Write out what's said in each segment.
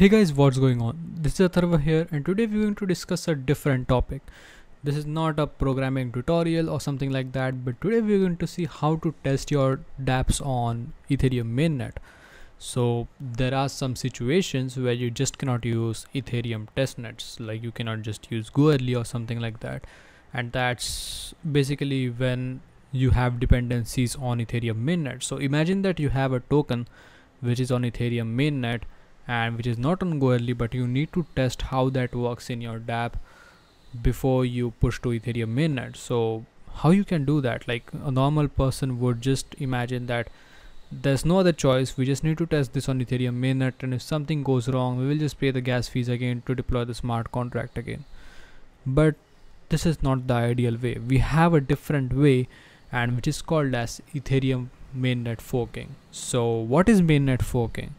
Hey guys, what's going on? This is Atharva here and today we're going to discuss a different topic. This is not a programming tutorial or something like that, but today we're going to see how to test your dApps on Ethereum mainnet. So there are some situations where you just cannot use Ethereum testnets, like you cannot just use Goerli or something like that. And that's basically when you have dependencies on Ethereum mainnet. So imagine that you have a token which is on Ethereum mainnet and which is not on Goerli but you need to test how that works in your dApp before you push to Ethereum mainnet. So how you can do that? Like a normal person would just imagine that there's no other choice. We just need to test this on Ethereum mainnet and if something goes wrong, we will just pay the gas fees again to deploy the smart contract again. But this is not the ideal way. We have a different way and which is called as Ethereum mainnet forking. So what is mainnet forking?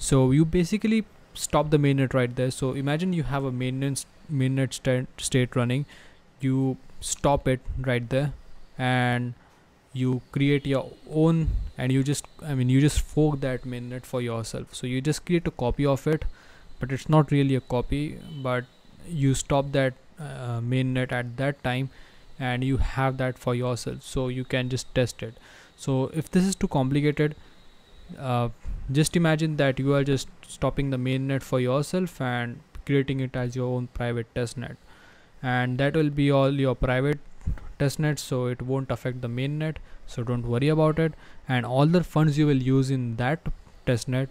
So you basically stop the mainnet right there. So imagine you have a mainnet mainnet st state running, you stop it right there, and you create your own and you just I mean you just fork that mainnet for yourself. So you just create a copy of it, but it's not really a copy, but you stop that uh, mainnet at that time and you have that for yourself so you can just test it so if this is too complicated uh, just imagine that you are just stopping the mainnet for yourself and creating it as your own private testnet and that will be all your private testnet so it won't affect the mainnet so don't worry about it. And all the funds you will use in that testnet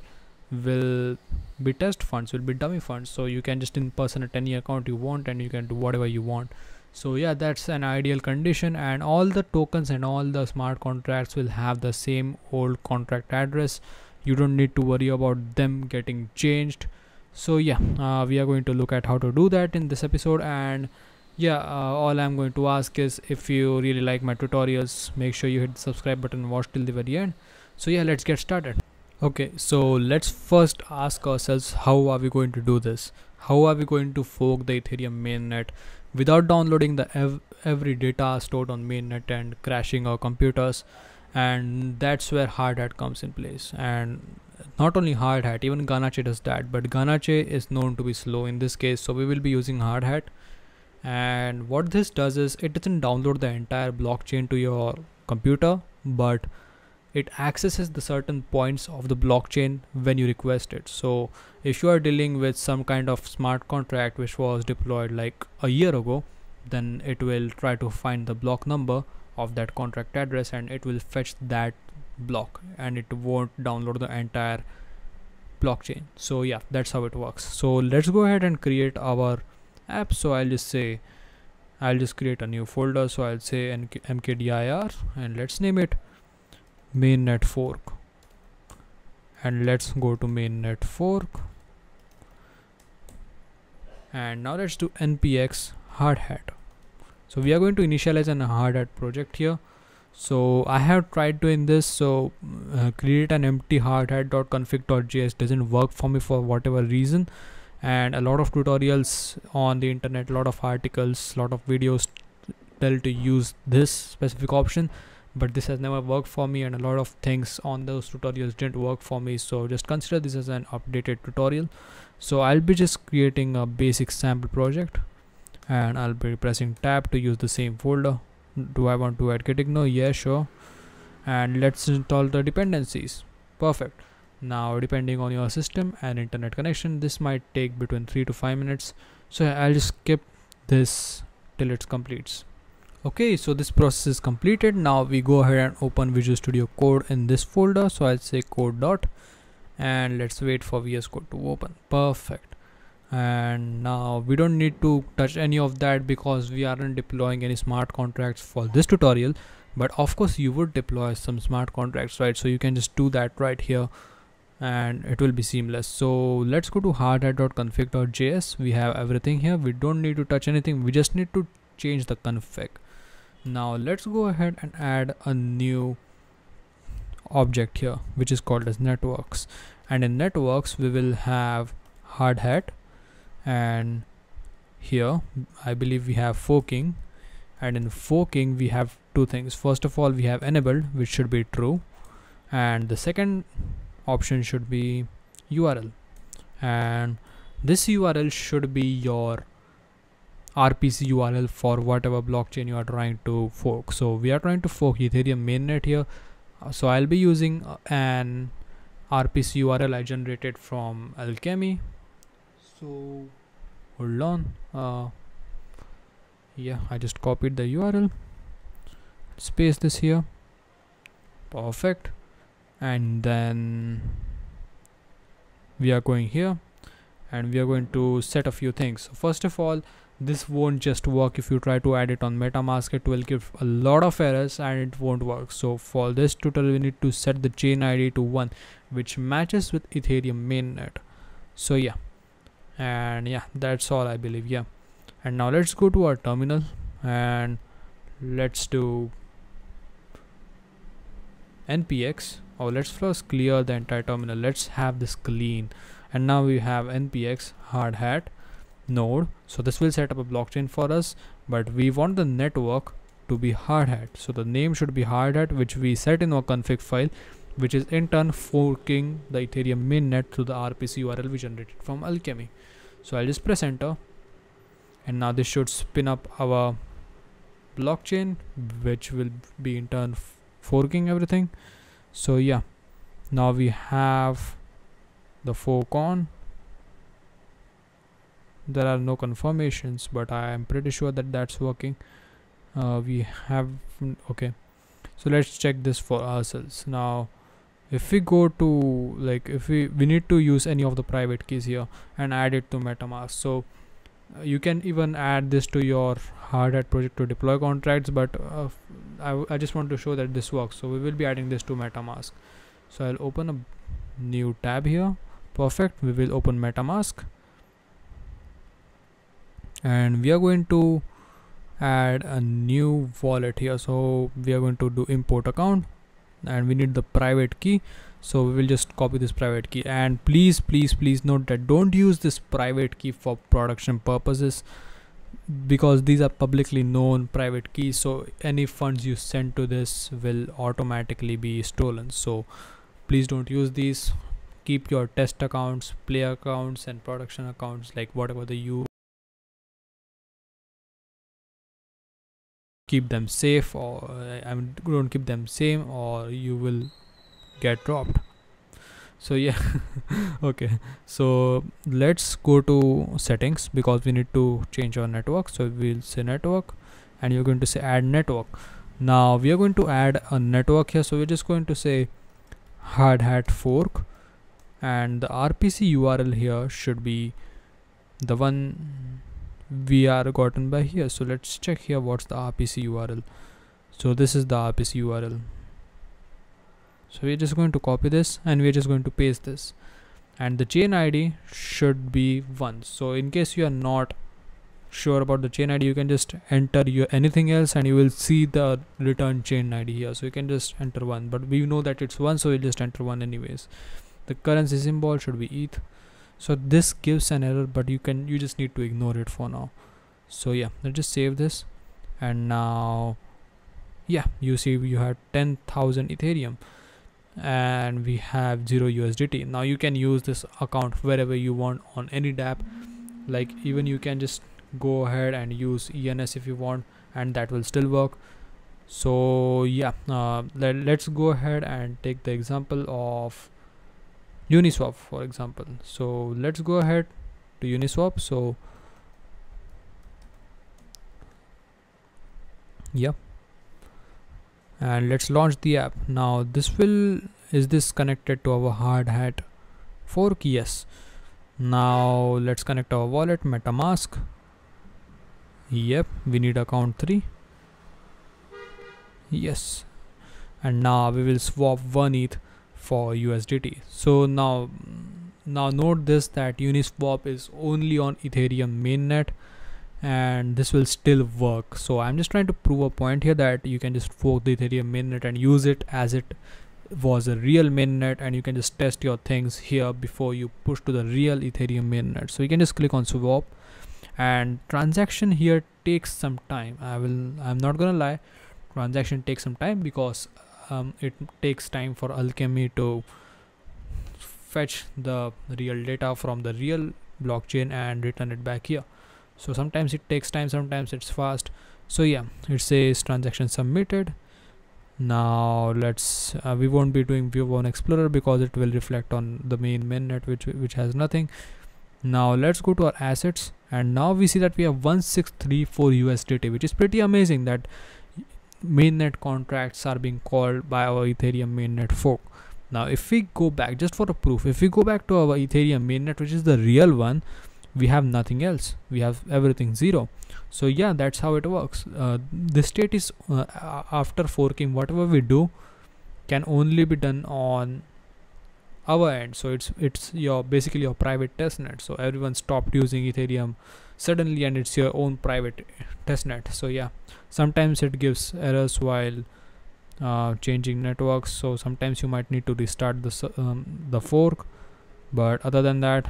will be test funds will be dummy funds. So you can just impersonate any account you want and you can do whatever you want. So yeah that's an ideal condition. And all the tokens and all the smart contracts will have the same old contract address you don't need to worry about them getting changed. So yeah uh, we are going to look at how to do that in this episode. And yeah uh, all i'm going to ask is if you really like my tutorials make sure you hit the subscribe button and watch till the very end. So yeah let's get started. Okay so let's first ask ourselves how are we going to do this? How are we going to fork the ethereum mainnet without downloading the ev every data stored on mainnet and crashing our computers and that's where hardhat comes in place. And not only hardhat even ganache does that. But ganache is known to be slow in this case so we will be using hardhat. And what this does is it doesn't download the entire blockchain to your computer but it accesses the certain points of the blockchain when you request it. So if you are dealing with some kind of smart contract which was deployed like a year ago then it will try to find the block number of that contract address and it will fetch that block and it won't download the entire blockchain. So yeah that's how it works. So let's go ahead and create our app. So i'll just say i'll just create a new folder. So i'll say mkdir and let's name it mainnet fork. And let's go to mainnet fork. And now let's do npx hard hat so we are going to initialize an hardhat project here. So I have tried doing this so uh, create an empty hardhat.config.js doesn't work for me for whatever reason. And a lot of tutorials on the internet a lot of articles a lot of videos tell to use this specific option but this has never worked for me and a lot of things on those tutorials didn't work for me. So just consider this as an updated tutorial. So I'll be just creating a basic sample project and I'll be pressing tab to use the same folder. Do I want to add Gitignore yeah sure. And let's install the dependencies. Perfect. Now depending on your system and internet connection this might take between 3 to 5 minutes. So I'll just skip this till it completes okay so this process is completed. Now we go ahead and open Visual Studio Code in this folder. So I'll say code dot and let's wait for VS Code to open. Perfect and now we don't need to touch any of that because we aren't deploying any smart contracts for this tutorial. But of course you would deploy some smart contracts right? So you can just do that right here and it will be seamless. So let's go to hardhat.config.js we have everything here. We don't need to touch anything. We just need to change the config. Now let's go ahead and add a new object here which is called as networks. And in networks we will have hardhat and here I believe we have forking. And in forking we have two things. First of all we have enabled which should be true. And the second option should be URL and this url should be your rpc url for whatever blockchain you are trying to fork. So we are trying to fork ethereum mainnet here. Uh, so i'll be using uh, an rpc url i generated from alchemy. So hold on. Uh, yeah i just copied the url space this here. Perfect. And then we are going here and we are going to set a few things. So first of all this won't just work if you try to add it on metamask. It will give a lot of errors and it won't work. So for this tutorial we need to set the chain id to 1 which matches with ethereum mainnet. So yeah and yeah that's all i believe yeah. And now let's go to our terminal and let's do npx oh let's first clear the entire terminal. Let's have this clean. And now we have npx hardhat node. So this will set up a blockchain for us but we want the network to be hardhat. So the name should be hardhat which we set in our config file which is in turn forking the ethereum mainnet through the rpc url we generated from alchemy. So i'll just press enter. And now this should spin up our blockchain which will be in turn forking everything. So yeah now we have the fork on. There are no confirmations but I am pretty sure that that's working. Uh, we have okay. So let's check this for ourselves. Now if we go to like if we we need to use any of the private keys here and add it to metamask. So uh, you can even add this to your hardhat project to deploy contracts but uh, I, I just want to show that this works. So we will be adding this to metamask. So i'll open a new tab here. Perfect. We will open metamask. And we are going to add a new wallet here. So we are going to do import account and we need the private key. So we will just copy this private key. And please please please note that don't use this private key for production purposes because these are publicly known private keys. So any funds you send to this will automatically be stolen. So please don't use these. Keep your test accounts play accounts and production accounts like whatever the you keep them safe or uh, I mean don't keep them same or you will get dropped. So yeah okay. So let's go to settings because we need to change our network. So we'll say network and you're going to say add network. Now we are going to add a network here. So we're just going to say hardhat fork and the rpc url here should be the one we are gotten by here. So let's check here what's the rpc url so this is the rpc url so we're just going to copy this and we're just going to paste this. And the chain id should be 1 so in case you are not sure about the chain id you can just enter your anything else and you will see the return chain id here. So you can just enter 1 but we know that it's 1 so we'll just enter 1 anyways. The currency symbol should be eth so this gives an error but you can you just need to ignore it for now. So yeah let's just save this. And now yeah you see you have 10,000 ethereum. And we have 0 USDT now you can use this account wherever you want on any dApp. Like even you can just go ahead and use ENS if you want and that will still work. So yeah uh, let, let's go ahead and take the example of uniswap for example. So let's go ahead to uniswap. So yeah. And let's launch the app. Now this will is this connected to our hardhat fork? Yes. Now let's connect our wallet metamask. Yep we need account 3 yes. And now we will swap one ETH for USDT. So now now note this that Uniswap is only on Ethereum mainnet and this will still work. So I'm just trying to prove a point here that you can just fork the Ethereum mainnet and use it as it was a real mainnet and you can just test your things here before you push to the real Ethereum mainnet. So you can just click on swap and transaction here takes some time. I will I'm not gonna lie transaction takes some time because um, it takes time for alchemy to fetch the real data from the real blockchain and return it back here. So sometimes it takes time sometimes it's fast. So yeah it says transaction submitted. Now let's uh, we won't be doing view on explorer because it will reflect on the main mainnet which which has nothing. Now let's go to our assets. And now we see that we have 1634 USDT which is pretty amazing that mainnet contracts are being called by our Ethereum mainnet fork now if we go back just for a proof if we go back to our Ethereum mainnet which is the real one we have nothing else. We have everything zero. So yeah that's how it works. Uh, the state is uh, after forking whatever we do can only be done on our end. So it's it's your basically your private testnet. So everyone stopped using ethereum suddenly and it's your own private testnet. So yeah sometimes it gives errors while uh, changing networks. So sometimes you might need to restart the um, the fork. But other than that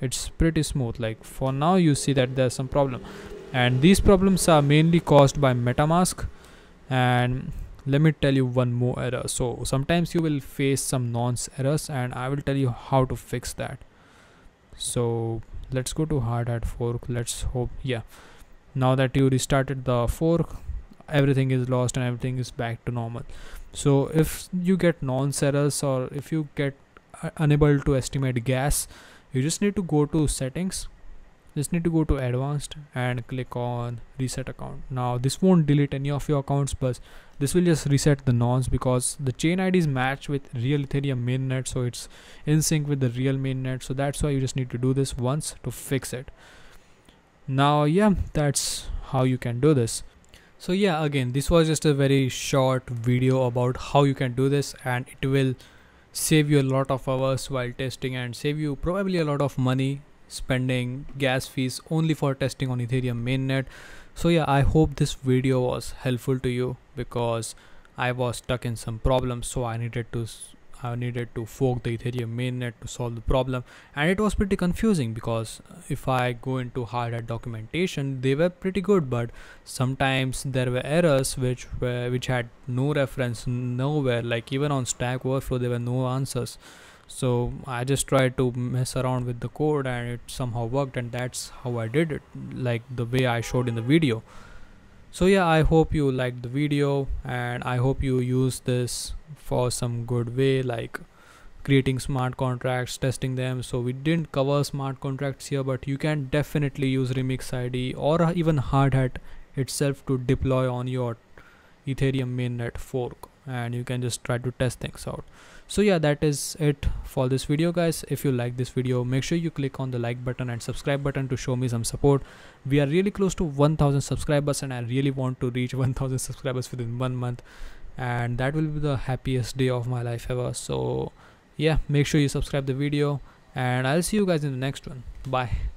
it's pretty smooth. Like for now you see that there's some problem. And these problems are mainly caused by metamask. And let me tell you one more error. So sometimes you will face some nonce errors and i will tell you how to fix that. So let's go to hardhat fork. Let's hope yeah. Now that you restarted the fork everything is lost and everything is back to normal. So if you get nonce errors or if you get uh, unable to estimate gas you just need to go to settings just need to go to advanced and click on reset account. Now this won't delete any of your accounts but this will just reset the nonce because the chain id is matched with real ethereum mainnet so it's in sync with the real mainnet. So that's why you just need to do this once to fix it. Now yeah that's how you can do this. So yeah again this was just a very short video about how you can do this and it will save you a lot of hours while testing and save you probably a lot of money spending gas fees only for testing on ethereum mainnet. So yeah i hope this video was helpful to you because i was stuck in some problems so i needed to I needed to fork the Ethereum mainnet to solve the problem. And it was pretty confusing because if I go into hardhat documentation they were pretty good but sometimes there were errors which were which had no reference nowhere like even on Stack Overflow there were no answers so I just tried to mess around with the code and it somehow worked and that's how I did it like the way I showed in the video. So yeah i hope you liked the video and i hope you use this for some good way like creating smart contracts testing them. So we didn't cover smart contracts here but you can definitely use remix id or even hardhat itself to deploy on your ethereum mainnet fork and you can just try to test things out. So yeah that is it for this video guys. If you like this video make sure you click on the like button and subscribe button to show me some support. We are really close to 1000 subscribers and i really want to reach 1000 subscribers within one month. And that will be the happiest day of my life ever. So yeah make sure you subscribe the video and i'll see you guys in the next one. Bye